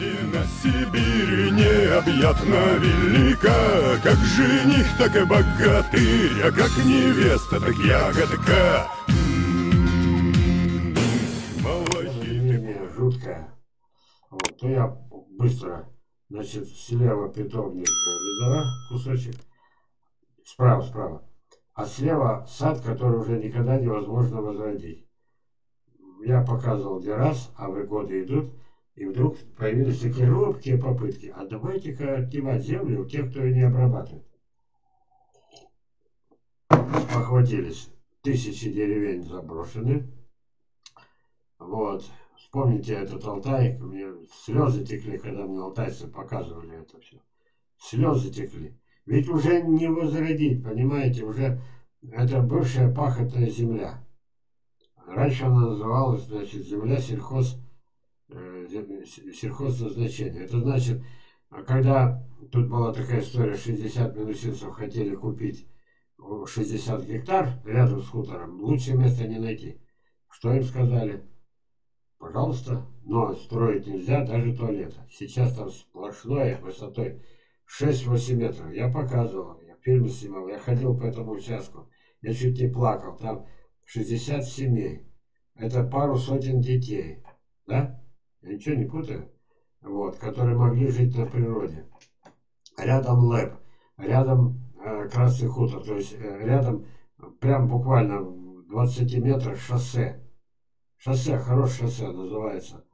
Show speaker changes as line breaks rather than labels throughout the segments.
Родина Сибири необъятно велика, Как жених, так и богатырь, а как невеста, так ягодка.
Волнение жуткое. Вот, то я быстро, значит, слева питомник да, кусочек, справа, справа. А слева сад, который уже никогда невозможно возродить. Я показывал где раз, а вы годы идут, и вдруг появились такие робкие попытки. А давайте-ка отнимать землю у тех, кто ее не обрабатывает. Охватились. Тысячи деревень заброшены. Вот. Вспомните этот Алтай. Мне слезы текли, когда мне алтайцы показывали это все. Слезы текли. Ведь уже не возродить, понимаете, уже это бывшая пахотная земля. Раньше она называлась, значит, земля сельхоз сельхозназначения. Это значит, когда тут была такая история, 60 минусинцев хотели купить 60 гектар рядом с хутором, лучшее место не найти. Что им сказали? Пожалуйста, но строить нельзя даже туалета. Сейчас там сплошное высотой 6-8 метров. Я показывал, я фильмы снимал, я ходил по этому участку. Я чуть не плакал. Там 60 семей. Это пару сотен детей. Да? Ничего не путаю, вот, которые могли жить на природе. Рядом ЛЭП, рядом э, Красный хутор, то есть э, рядом, прям буквально в 20 метрах шоссе. Шоссе, хорошее шоссе называется,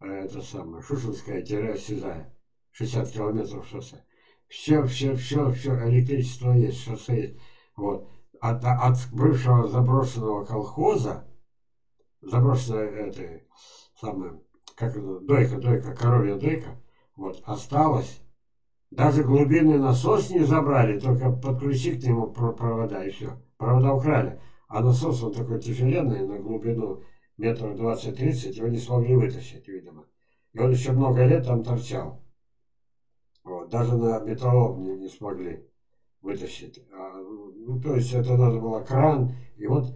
э, это самое, Шушинская-Сизая, 60 километров шоссе. Все, все, все, все, электричество есть, шоссе есть. Вот. От, от бывшего заброшенного колхоза, заброшенное это самое, как это, дойка, дойка, коровья дойка, вот, осталось. Даже глубинный насос не забрали, только подключи к нему провода и все. Провода украли. А насос он такой тяжеленный, на глубину метров 20-30, его не смогли вытащить, видимо. И он еще много лет там торчал. Вот, даже на металлолом не, не смогли вытащить. А, ну, то есть это надо было кран, и вот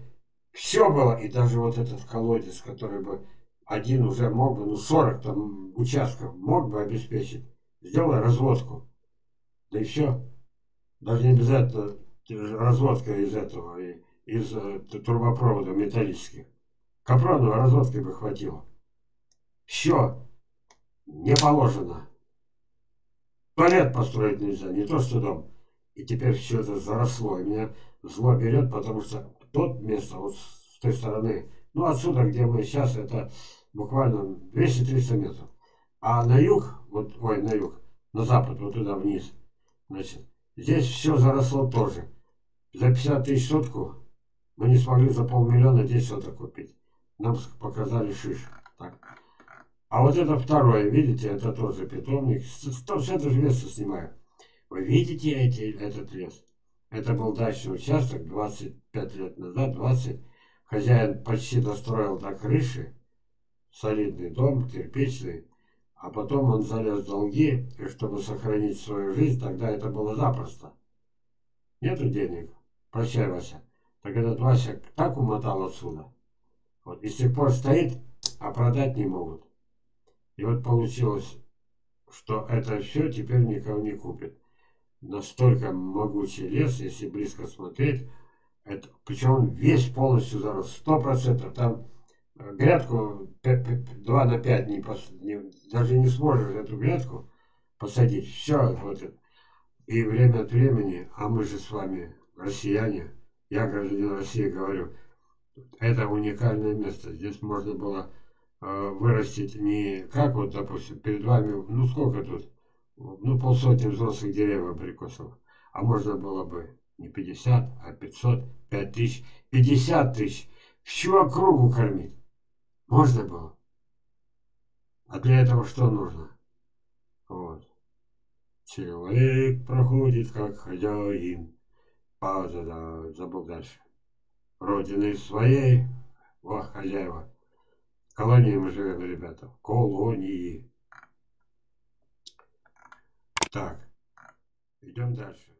все было, и даже вот этот колодец, который бы один уже мог бы, ну 40 там участков мог бы обеспечить. Сделай разводку. Да и все. Даже не обязательно разводка из этого, из э, трубопровода металлических. Капроновой разводки бы хватило. Все. Не положено. Туалет построить нельзя, не то что дом. И теперь все это заросло. И меня зло берет, потому что тот место, вот с той стороны, ну отсюда, где мы сейчас, это буквально 200-300 метров. А на юг, вот, ой, на юг, на запад, вот туда вниз, значит, здесь все заросло тоже. За 50 тысяч сотку мы не смогли за полмиллиона 10 соток купить. Нам показали шиш. Так. А вот это второе, видите, это тоже питомник. С, с этого же места снимаю. Вы видите эти, этот лес? Это был дачный участок 25 лет назад, 20. Хозяин почти достроил до крыши солидный дом, кирпичный, а потом он залез в долги, и чтобы сохранить свою жизнь, тогда это было запросто. Нету денег? Прощай, Вася. Так этот Вася так умотал отсюда. Вот, и с тех пор стоит, а продать не могут. И вот получилось, что это все теперь никого не купит. Настолько могучий лес, если близко смотреть, это, причем весь полностью зарос, сто процентов. Там грядку 2 на 5 не, пос, не, даже не сможешь эту грядку посадить. Все вот это. И время от времени, а мы же с вами россияне, я гражданин России говорю, это уникальное место. Здесь можно было э, вырастить не как вот, допустим, перед вами, ну сколько тут, ну полсотни взрослых деревьев абрикосов, а можно было бы не 50, а 500, 5 тысяч, 50 тысяч, всю округу кормить. Можно было. А для этого что нужно? Вот. Человек проходит как хозяин. А, да, забыл дальше. Родины своей. О, хозяева. В колонии мы живем, ребята. Колонии. Так. Идем дальше.